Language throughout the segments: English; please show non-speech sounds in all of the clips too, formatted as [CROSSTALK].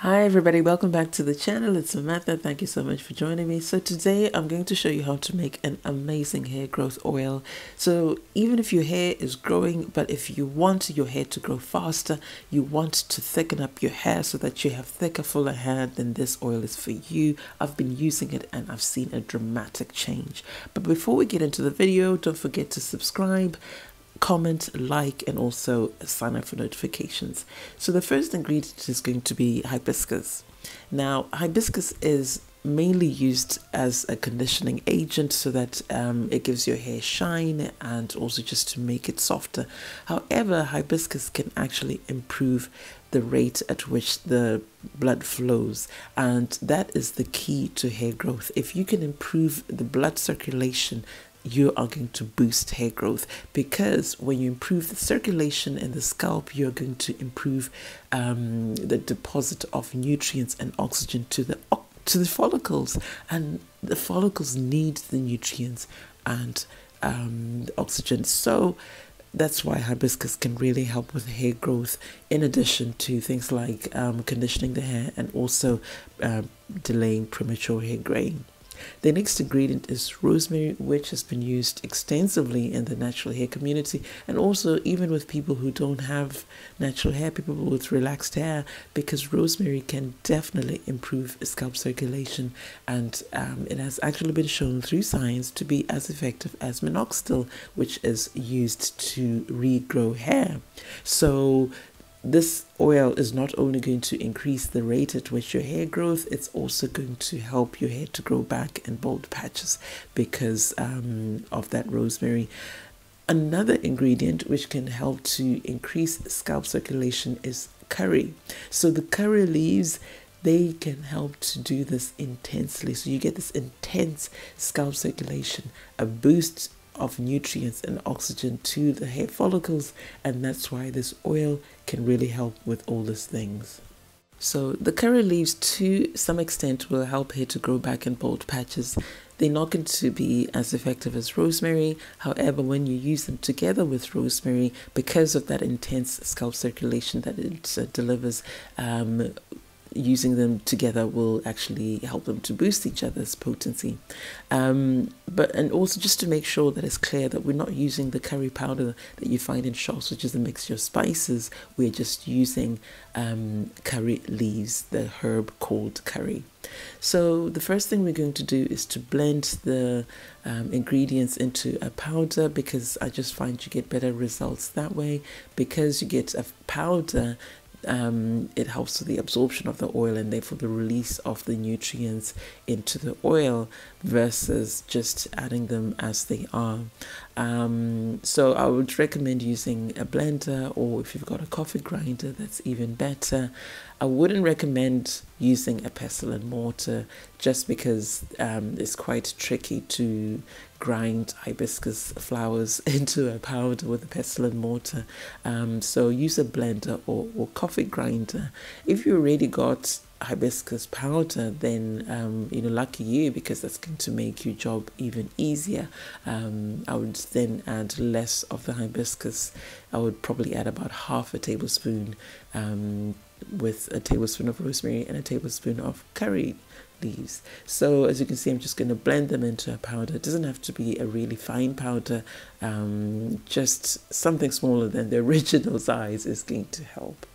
Hi everybody, welcome back to the channel. It's Samantha. Thank you so much for joining me. So today I'm going to show you how to make an amazing hair growth oil. So even if your hair is growing, but if you want your hair to grow faster, you want to thicken up your hair so that you have thicker, fuller hair, then this oil is for you. I've been using it and I've seen a dramatic change. But before we get into the video, don't forget to subscribe comment, like, and also sign up for notifications. So the first ingredient is going to be hibiscus. Now, hibiscus is mainly used as a conditioning agent so that um, it gives your hair shine and also just to make it softer. However, hibiscus can actually improve the rate at which the blood flows, and that is the key to hair growth. If you can improve the blood circulation, you are going to boost hair growth because when you improve the circulation in the scalp, you're going to improve um, the deposit of nutrients and oxygen to the to the follicles, and the follicles need the nutrients and um, oxygen. So that's why hibiscus can really help with hair growth in addition to things like um, conditioning the hair and also uh, delaying premature hair graying. The next ingredient is rosemary, which has been used extensively in the natural hair community and also even with people who don't have natural hair, people with relaxed hair, because rosemary can definitely improve scalp circulation and um, it has actually been shown through science to be as effective as minoxidil, which is used to regrow hair. So this oil is not only going to increase the rate at which your hair grows, it's also going to help your hair to grow back in bald patches because um, of that rosemary. Another ingredient which can help to increase scalp circulation is curry. So the curry leaves they can help to do this intensely. So you get this intense scalp circulation, a boost of nutrients and oxygen to the hair follicles, and that's why this oil can really help with all these things. So the curry leaves to some extent will help hair to grow back in bald patches. They're not going to be as effective as rosemary. However, when you use them together with rosemary, because of that intense scalp circulation that it uh, delivers, um, using them together will actually help them to boost each other's potency. Um, but and also just to make sure that it's clear that we're not using the curry powder that you find in shops, which is a mixture of spices. We're just using um, curry leaves, the herb called curry. So the first thing we're going to do is to blend the um, ingredients into a powder because I just find you get better results that way because you get a powder um, it helps with the absorption of the oil and therefore the release of the nutrients into the oil versus just adding them as they are. Um, so I would recommend using a blender or if you've got a coffee grinder, that's even better. I wouldn't recommend using a pestle and mortar just because um, it's quite tricky to grind hibiscus flowers [LAUGHS] into a powder with a pestle and mortar. Um, so use a blender or, or coffee grinder. If you already got hibiscus powder, then um, you know, lucky you because that's going to make your job even easier. Um, I would then add less of the hibiscus. I would probably add about half a tablespoon um, with a tablespoon of rosemary and a tablespoon of curry leaves. So as you can see, I'm just going to blend them into a powder. It doesn't have to be a really fine powder. Um, just something smaller than the [LAUGHS] original size is going to help.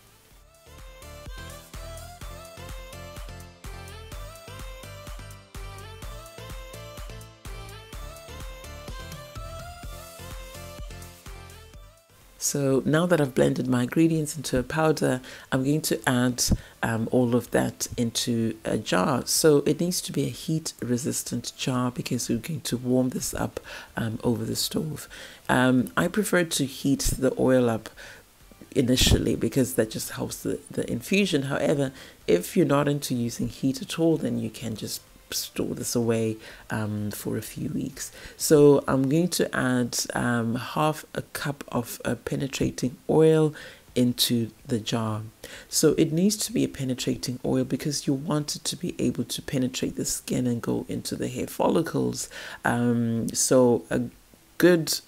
So now that I've blended my ingredients into a powder, I'm going to add um, all of that into a jar. So it needs to be a heat resistant jar because we're going to warm this up um, over the stove. Um, I prefer to heat the oil up initially because that just helps the, the infusion. However, if you're not into using heat at all, then you can just store this away um, for a few weeks. So I'm going to add um, half a cup of uh, penetrating oil into the jar. So it needs to be a penetrating oil because you want it to be able to penetrate the skin and go into the hair follicles. Um, so a good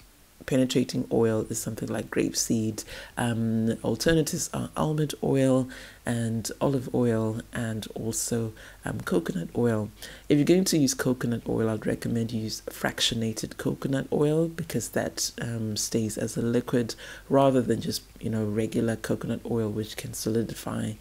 penetrating oil is something like grapeseed. Um, alternatives are almond oil and olive oil and also um, coconut oil. If you're going to use coconut oil, I'd recommend you use fractionated coconut oil because that um, stays as a liquid rather than just you know regular coconut oil which can solidify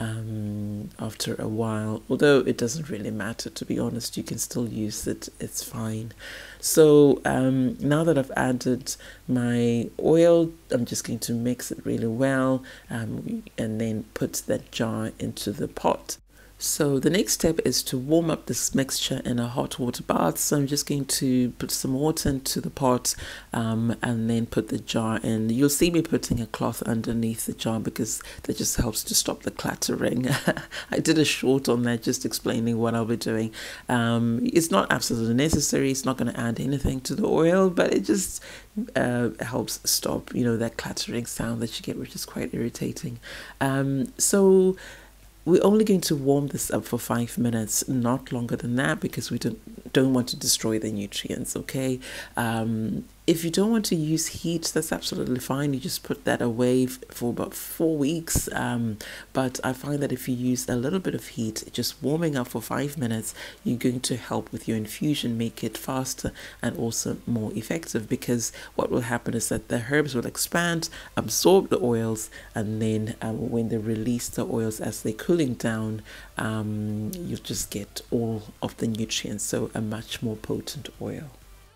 um, after a while. Although it doesn't really matter, to be honest, you can still use it, it's fine. So um, now that I've added my oil, I'm just going to mix it really well um, and then put that jar into the pot. So the next step is to warm up this mixture in a hot water bath. So I'm just going to put some water into the pot um, and then put the jar in. You'll see me putting a cloth underneath the jar because that just helps to stop the clattering. [LAUGHS] I did a short on that just explaining what I'll be doing. Um, it's not absolutely necessary. It's not going to add anything to the oil, but it just uh, helps stop, you know, that clattering sound that you get, which is quite irritating. Um, so we're only going to warm this up for five minutes, not longer than that, because we don't don't want to destroy the nutrients. Okay, um, if you don't want to use heat, that's absolutely fine. You just put that away for about four weeks. Um, but I find that if you use a little bit of heat, just warming up for five minutes, you're going to help with your infusion, make it faster and also more effective. Because what will happen is that the herbs will expand, absorb the oils, and then um, when they release the oils as they're cooling down, um, you just get all of the nutrients. So a much more potent oil.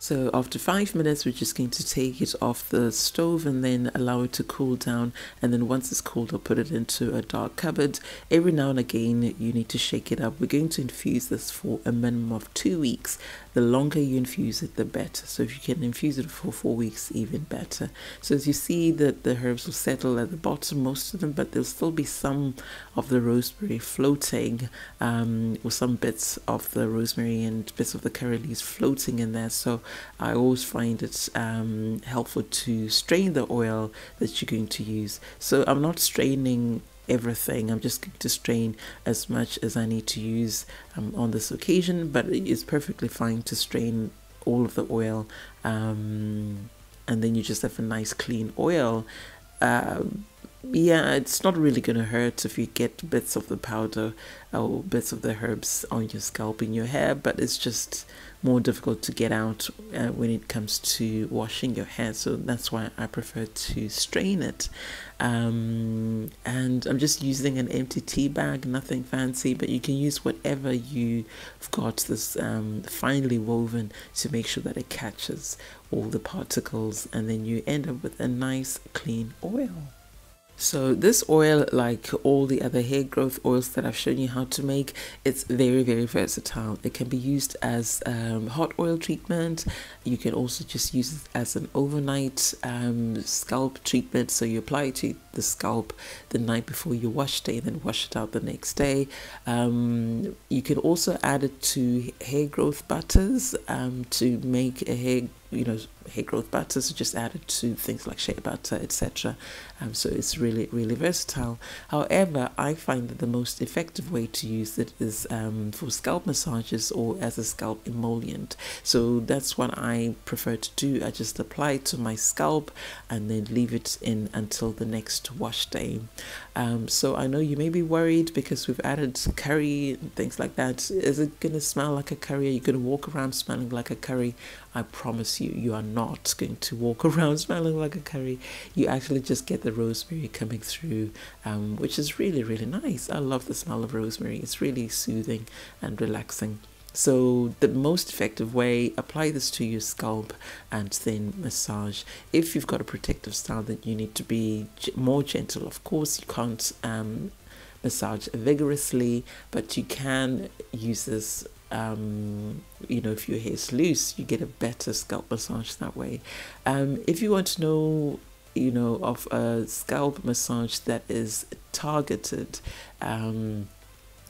So after five minutes, we're just going to take it off the stove and then allow it to cool down. And then once it's cooled, I'll put it into a dark cupboard. Every now and again, you need to shake it up. We're going to infuse this for a minimum of two weeks. The longer you infuse it, the better. So if you can infuse it for four weeks, even better. So as you see that the herbs will settle at the bottom, most of them, but there'll still be some of the rosemary floating um, or some bits of the rosemary and bits of the curry leaves floating in there. So I always find it um, helpful to strain the oil that you're going to use. So I'm not straining everything. I'm just going to strain as much as I need to use um, on this occasion, but it's perfectly fine to strain all of the oil um, and then you just have a nice clean oil. Uh, yeah, it's not really going to hurt if you get bits of the powder or bits of the herbs on your scalp in your hair, but it's just more difficult to get out uh, when it comes to washing your hair. So that's why I prefer to strain it. Um, and I'm just using an empty tea bag, nothing fancy, but you can use whatever you've got this um, finely woven to make sure that it catches all the particles and then you end up with a nice clean oil. So this oil, like all the other hair growth oils that I've shown you how to make, it's very, very versatile. It can be used as um, hot oil treatment. You can also just use it as an overnight um, scalp treatment. So you apply it to the scalp the night before you wash day, then wash it out the next day. Um, you can also add it to hair growth butters um, to make a hair you know hair growth butter so just added to things like shea butter etc um, so it's really really versatile. However i find that the most effective way to use it is um, for scalp massages or as a scalp emollient. So that's what i prefer to do. I just apply it to my scalp and then leave it in until the next wash day. Um, so i know you may be worried because we've added curry and things like that. Is it going to smell like a curry? Are you going to walk around smelling like a curry? I promise you you are not going to walk [LAUGHS] around smelling like a curry. You actually just get the rosemary coming through, um, which is really, really nice. I love the smell of rosemary. It's really soothing and relaxing. So the most effective way, apply this to your scalp and then massage. If you've got a protective style then you need to be more gentle, of course you can't um, massage vigorously, but you can use this um, you know, if your hair is loose, you get a better scalp massage that way. Um, if you want to know, you know, of a scalp massage that is targeted, um,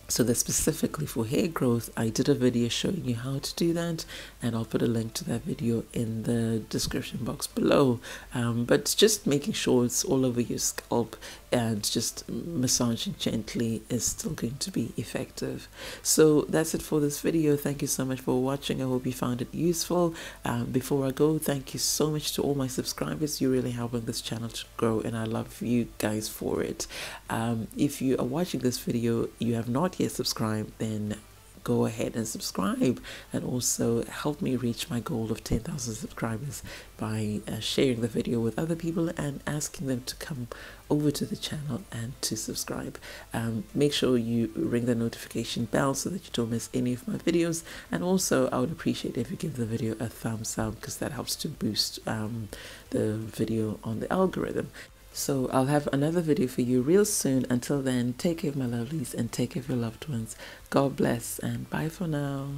so that specifically for hair growth i did a video showing you how to do that and i'll put a link to that video in the description box below. Um, but just making sure it's all over your scalp and just massaging gently is still going to be effective. So that's it for this video. Thank you so much for watching. I hope you found it useful. Um, before i go thank you so much to all my subscribers. You're really helping this channel to grow and i love you guys for it. Um, if you are watching this video you have not yet subscribed then go ahead and subscribe and also help me reach my goal of 10,000 subscribers by uh, sharing the video with other people and asking them to come over to the channel and to subscribe. Um, make sure you ring the notification bell so that you don't miss any of my videos and also I would appreciate if you give the video a thumbs up because that helps to boost um, the video on the algorithm. So I'll have another video for you real soon. Until then, take care of my lovelies and take care of your loved ones. God bless and bye for now.